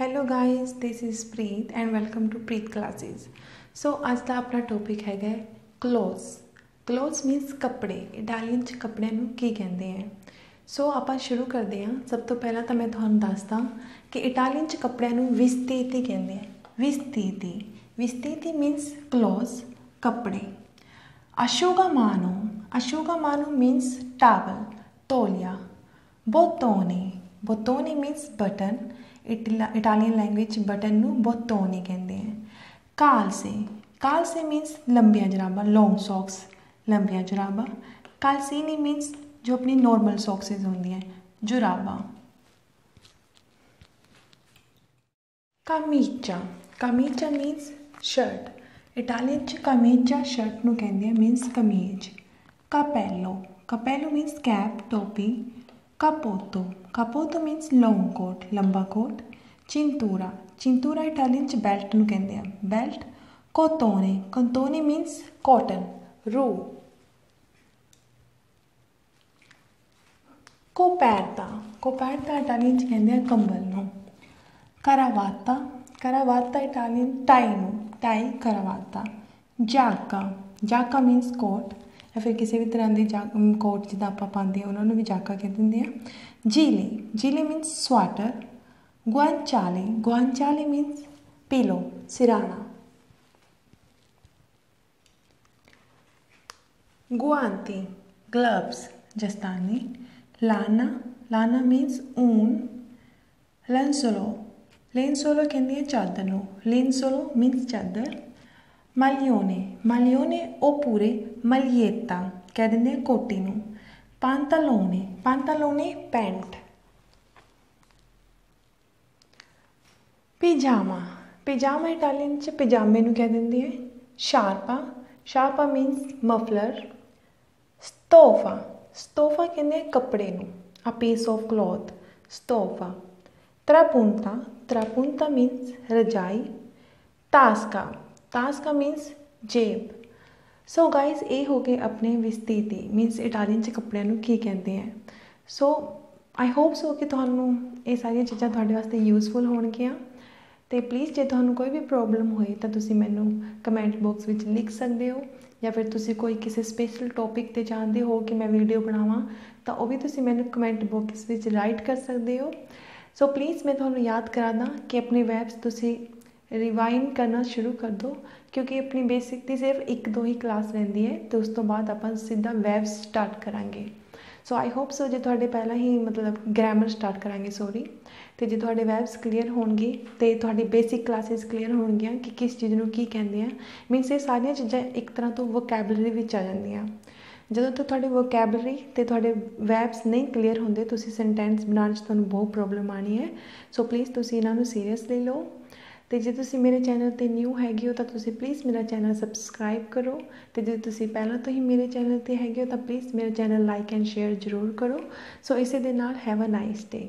Hello guys this is Preet and welcome to Preet classes so ਅੱਜ ਦਾ ਆਪਣਾ topic ਹੈਗਾ ਕਲੋਥਸ ਕਲੋਥਸ ਮੀਨਸ ਕੱਪੜੇ ਇਟਾਲੀਅਨ ਚ ਕੱਪੜਿਆਂ ਨੂੰ ਕੀ ਕਹਿੰਦੇ ਆ ਸੋ ਆਪਾਂ ਸ਼ੁਰੂ ਕਰਦੇ ਹਾਂ ਸਭ ਤੋਂ ਪਹਿਲਾਂ ਤਾਂ ਮੈਂ ਤੁਹਾਨੂੰ ਦੱਸਦਾ ਕਿ ਇਟਾਲੀਅਨ ਚ ਕੱਪੜਿਆਂ ਨੂੰ ਵਿਸਤੀਤੀ ਕਹਿੰਦੇ ਆ ਵਿਸਤੀਤੀ ਵਿਸਤੀਤੀ ਮੀਨਸ ਕਲੋਥਸ ਕੱਪੜੇ asciugamano asciugamano means towel tolia bottone bottone means ਇਟਲਾ ਇਟਾਲੀਅਨ ਲੈਂਗੁਏਜ ਬਟਨ ਨੂੰ ਬੋਤੋਨੀ ਕਹਿੰਦੇ ਆ। ਕਾਲਸੇ। ਕਾਲਸੇ ਮੀਨਸ ਲੰਬੀਆਂ ਜਰਾਬਾਂ ਲੌਂਗ ਸੌਕਸ ਲੰਬੀਆਂ ਜਰਾਬਾਂ। ਕਾਲਸੀਨੀ ਮੀਨਸ ਜੋ ਆਪਣੀ ਨਾਰਮਲ ਸੌਕਸਸ ਹੁੰਦੀਆਂ, ਜੁਰਾਬਾਂ। ਕਮੀਚਾ। ਕਮੀਚਾ ਮੀਨਸ ਸ਼ਰਟ ਇਟਾਲੀਅਨ ਚ ਕਮੀਜ਼ਾ ਸ਼ਰਟ ਨੂੰ ਕਹਿੰਦੇ ਆ ਮੀਨਸ ਕਮੀਜ਼। ਕਾਪੈਲੋ ਕਾਪੈਲੋ ਮੀਨਸ ਕੈਪ ਟੋਪੀ। ਕਾਪੋਤੋ ਕਾਪੋਤੋ ਮੀਨਸ ਲੌਂਗ ਕੋਟ ਲੰਬਾ ਕੋਟ ਚਿੰਤੂਰਾ ਚਿੰਤੂਰਾ ਇਟਾਲੀਅਨ ਚ ਬੈਲਟ ਨੂੰ ਕਹਿੰਦੇ ਆ। ਬੈਲਟ ਕੋਤੋਨੇ ਕੰਤੋਨੇ ਮੀਨਸ ਕਾਟਨ ਰੂ ਕੋਪੈਰਤਾ ਕੋਪੈਰਤਾ ਇਟਾਲੀਅਨ ਚ ਕਹਿੰਦੇ ਆ ਕੰਬਲ ਨੂੰ। ਕਰਾਵਾਤਾ ਕਰਾਵਾਤਾ ਇਟਾਲੀਅਨ ਟਾਈ ਨੂੰ। ਟਾਈ ਕਰਵਾਤਾ ਜਾਕਾ ਜਾਕਾ ਮੀਨਸ ਕੋਟ ਜਾਂ ਫਿਰ ਕਿਸੇ ਵੀ ਤਰ੍ਹਾਂ ਦੀ ਕੋਟ ਜਿੱਦਾਂ ਆਪਾਂ ਪਾਉਂਦੇ ਆ ਉਹਨਾਂ ਨੂੰ ਵੀ ਜਾਕਾ ਕਹਿ ਦਿੰਦੇ ਆ ਜੀਲੇ ਜੀਲੇ ਮੀਨਸ ਸਵਾਟਰ ਗੁਆਂਚਾਲੇ ਗੁਆਂਚਾਲੇ ਮੀਨਸ ਪੀਲੋ ਸਿਰਾਣਾ। ਗੁਆਂਤੀ ਗਲਵਸ ਜਸਤਾਨੀ। ਲਾਨਾ ਲਾਨਾ ਮੀਨਸ ਊਨ। ਲੈਂਸੋਲੋ ਲੈਂਸੋਲੋ ਕਹਿੰਦੀ ਹੈ ਚਾਦਰ ਨੂੰ। ਲੈਂਸੋਲੋ ਮੀਨਸ ਚਾਦਰ। Maglione maglione oppure maglietta ਕਹਿ ਦਿੰਦੇ ਕੋਟੀ ਨੂੰ। pantalone pantalone pant. ਪੀਜਾਮਾ, ਪਜਾਮਾ ਇਟਾਲੀਅਨ ਚ ਪਜਾਮੇ ਨੂੰ ਕਹਿ ਦਿੰਦੇ ਹੈ ਸ਼ਾਰਪਾ ਸ਼ਾਰਪਾ ਮੀਨਸ ਮਫਲਰ ਸਟੋਫਾ ਸਟੋਫਾ ਕਹਿੰਦੇ ਕੱਪੜੇ ਨੂੰ, ਆ ਪੀਸ ਆਫ ਕਲੋਥ ਸਟੋਫਾ trapunta trapunta ਮੀਨਸ ਰਜਾਈ। ਤਾਸਕਾ ਤਾਸਕਾ ਮੀਨਸ ਜੇਬ। ਸੋ ਗਾਇਸ ਇਹ ਹੋ ਗਏ ਆਪਣੇ ਵਿਸਤੀਤੀ ਮੀਨਸ ਇਟਾਲੀਅਨ ਚ ਕੱਪੜਿਆਂ ਨੂੰ ਕੀ ਕਹਿੰਦੇ ਆ। ਸੋ ਆਈ ਹੋਪ ਸੋ ਕਿ ਤੁਹਾਨੂੰ ਇਹ ਸਾਰੀਆਂ ਚੀਜ਼ਾਂ ਤੁਹਾਡੇ ਵਾਸਤੇ ਯੂਸਫੁਲ ਹੋਣਗੀਆਂ। ਤੇ ਪਲੀਜ਼ ਜੇ ਤੁਹਾਨੂੰ ਕੋਈ ਵੀ ਪ੍ਰੋਬਲਮ ਹੋਏ ਤਾਂ ਤੁਸੀਂ ਮੈਨੂੰ ਕਮੈਂਟ ਬਾਕਸ ਵਿੱਚ ਲਿਖ ਸਕਦੇ ਹੋ। ਜਾਂ ਫਿਰ ਤੁਸੀਂ ਕੋਈ ਕਿਸੇ ਸਪੈਸ਼ਲ ਟੌਪਿਕ ਤੇ ਚਾਹੁੰਦੇ ਹੋ ਕਿ ਮੈਂ ਵੀਡੀਓ ਬਣਾਵਾਂ, ਤਾਂ ਉਹ ਵੀ ਤੁਸੀਂ ਮੈਨੂੰ ਕਮੈਂਟ ਬਾਕਸ ਵਿੱਚ ਰਾਈਟ ਕਰ ਸਕਦੇ ਹੋ। ਸੋ ਪਲੀਜ਼ ਮੈਂ ਤੁਹਾਨੂੰ ਯਾਦ ਕਰਾਦਾ ਕਿ ਆਪਣੀ ਵੈਬਸ ਤੁਸੀਂ ਰਿਵਾਈਂਡ ਕਰਨਾ ਸ਼ੁਰੂ ਕਰ ਦਿਓ ਕਿਉਂਕਿ ਆਪਣੀ ਬੇਸਿਕ ਦੀ ਸਿਰਫ ਇੱਕ ਦੋ ਹੀ ਕਲਾਸ ਰਹਿੰਦੀ ਹੈ, ਤੇ ਉਸ ਤੋਂ ਬਾਅਦ ਆਪਾਂ ਸਿੱਧਾ ਵੈਬ ਸਟਾਰਟ ਕਰਾਂਗੇ। ਸੋ ਆਈ ਹੋਪ ਸੋ ਜੇ ਤੁਹਾਡੇ ਪਹਿਲਾਂ ਹੀ ਮਤਲਬ ਗ੍ਰਾਮਰ ਸਟਾਰਟ ਕਰਾਂਗੇ ਸੋਰੀ ਤੇ ਜੇ ਤੁਹਾਡੇ ਵੈਬਸ ਕਲੀਅਰ ਹੋਣਗੇ, ਤੇ ਤੁਹਾਡੀ ਬੇਸਿਕ ਕਲਾਸਿਸ ਕਲੀਅਰ ਹੋਣਗੀਆਂ ਕਿ ਕਿਸ ਚੀਜ਼ ਨੂੰ ਕੀ ਕਹਿੰਦੇ ਆ ਮੀਨਸ ਇਹ ਸਾਰੀਆਂ ਚੀਜ਼ਾਂ ਇੱਕ ਤਰ੍ਹਾਂ ਤੋਂ ਵੋਕੈਬਲਰੀ ਵਿੱਚ ਆ ਜਾਂਦੀਆਂ। ਜਦੋਂ ਤੱਕ ਤੁਹਾਡੀ ਵੋਕੈਬਲਰੀ ਤੇ ਤੁਹਾਡੇ ਵੈਬਸ ਨਹੀਂ ਕਲੀਅਰ ਹੁੰਦੇ, ਤੁਸੀਂ ਸੈਂਟੈਂਸ ਬਣਾਉਣ 'ਚ ਤੁਹਾਨੂੰ ਬਹੁਤ ਪ੍ਰੋਬਲਮ ਆਣੀ ਹੈ। ਸੋ ਪਲੀਜ਼ ਤੁਸੀਂ ਇਹਨਾਂ ਨੂੰ ਸੀਰੀਅਸਲੀ ਲਓ। ਤੇ ਜੇ ਤੁਸੀਂ ਮੇਰੇ ਚੈਨਲ ਤੇ ਨਿਊ ਹੈਗੇ ਹੋ ਤਾਂ ਤੁਸੀਂ ਪਲੀਜ਼ ਮੇਰਾ ਚੈਨਲ ਸਬਸਕ੍ਰਾਈਬ ਕਰੋ ਤੇ ਜੇ ਤੁਸੀਂ ਪਹਿਲਾਂ ਤੋਂ ਹੀ ਮੇਰੇ ਚੈਨਲ ਤੇ ਹੈਗੇ ਹੋ ਤਾਂ ਪਲੀਜ਼ ਮੇਰਾ ਚੈਨਲ ਲਾਈਕ ਐਂਡ ਸ਼ੇਅਰ ਜ਼ਰੂਰ ਕਰੋ। ਸੋ ਇਸੇ ਦੇ ਨਾਲ ਹੈਵ ਅ ਨਾਈਸ ਡੇ